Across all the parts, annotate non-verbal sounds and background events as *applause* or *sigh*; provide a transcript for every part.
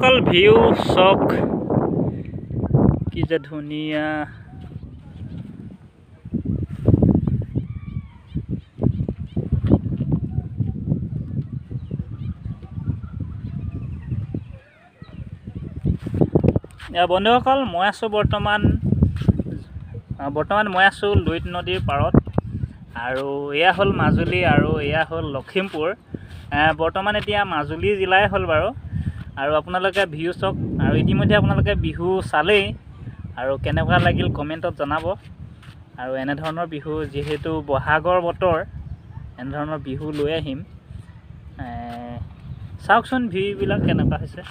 বন্ধুসকল ভিউ চক কি যে ধুনীয়া। বন্ধুসকল মই আছোঁ বৰ্তমান বৰ্তমান মই আছোঁ লুইত নদীৰ পাৰত। আৰু এয়া হ'ল মাজুলী আৰু এয়া হ'ল লখিমপুৰ। বৰ্তমান এতিয়া মাজুলী জিলাই হ'ল বাৰু। আৰু আপোনালোকে ভিউ চাওক আৰু ইতিমধ্যে আপোনালোকে বিহু চালেই আৰু কেনেকুৱা লাগিল কমেণ্টত জনাব। আৰু এনেধৰণৰ বিহু যিহেতু বহাগৰ বতৰ এনেধৰণৰ বিহু লৈ আহিম। চাওকচোন ভিউবিলাক কেনেকুৱা হৈছে।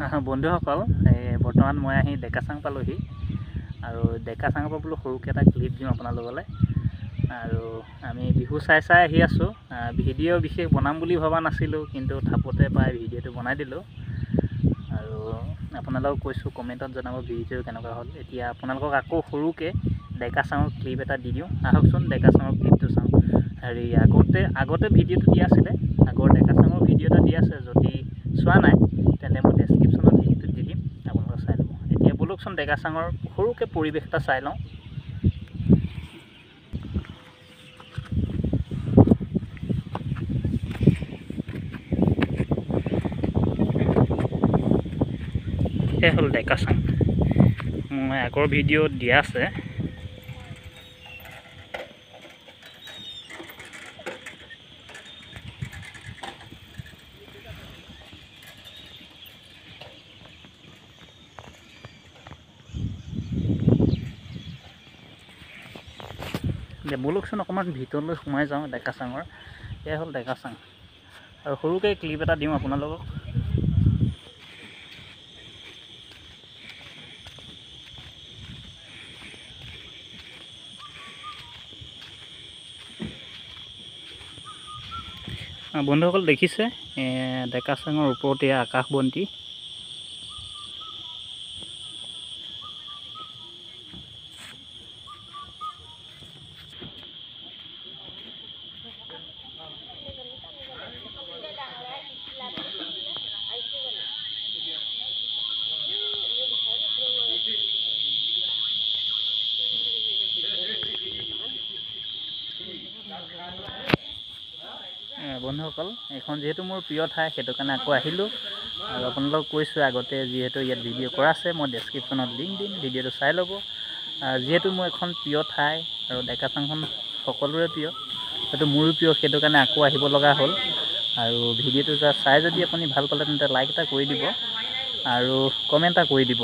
*laughs* বন্ধুসকল এই বৰ্তমান মই আহি ডেকাচাং পালোহি। আৰু ডেকাচাঙৰ পৰা বোলো সৰুকৈ এটা ক্লিপ দিওঁ আপোনালোকলৈ আৰু আমি বিহু চাই চাই আহি আছোঁ। ভিডিঅ' বিশেষ বনাম বুলি ভবা নাছিলোঁ কিন্তু থাপতে পাই ভিডিঅ'টো বনাই দিলোঁ। আৰু আপোনালোকক কৈছোঁ কমেণ্টত জনাব ভিডিঅ'টো কেনেকুৱা হ'ল। এতিয়া আপোনালোকক আকৌ সৰুকৈ ডেকাচাঙৰ ক্লিপ এটা দি দিওঁ। আহকচোন ডেকাচাঙৰ ক্লিপটো চাওঁ। হেৰি আগতে আগতে ভিডিঅ'টো দিয়া আছিলে। আগৰ ডেকাচাঙৰ ভিডিঅ' এটা দিয়া আছে যদি চোৱা নাই তেন্তে মই ডেছক্ৰিপশ্যনত লিংকটো দি দিম আপোনালোকে চাই ল'ব এতিয়া ব'লকচোন ডেকাচাঙৰ সৰুকৈ পৰিৱেশ এটা চাই লওঁ। এয়া হ'ল ডেকাচাং। মই আগৰ ভিডিঅ'ত দিয়া আছে। ব'লকচোন অকণমান ভিতৰলৈ সোমাই যাওঁ ডেকাচাঙৰ। এয়া হ'ল ডেকাচাং। আৰু সৰুকৈ ক্লিপ এটা দিওঁ আপোনালোকক। বন্ধুসকল দেখিছে এ, ডেকাচাঙৰ ওপৰতে আকাশ বন্তি বন্ধুসকল এইখন যিহেতু মোৰ প্ৰিয় ঠাই সেইটো কাৰণে আকৌ আহিলোঁ। আৰু আপোনালোকক কৈছোঁ আগতে যিহেতু ইয়াত ভিডিঅ' কৰা আছে মই ডেছক্ৰিপশ্যনত লিংক দিম ভিডিঅ'টো চাই ল'ব। যিহেতু মোৰ এখন প্ৰিয় ঠাই আৰু ডেকাচাংখন সকলোৰে প্ৰিয় সেইটো মোৰো প্ৰিয় সেইটো কাৰণে আকৌ আহিব লগা হ'ল। আৰু ভিডিঅ'টো চাই যদি আপুনি ভাল পালে তেন্তে লাইক এটা কৰি দিব আৰু কমেণ্ট এটা কৰি দিব।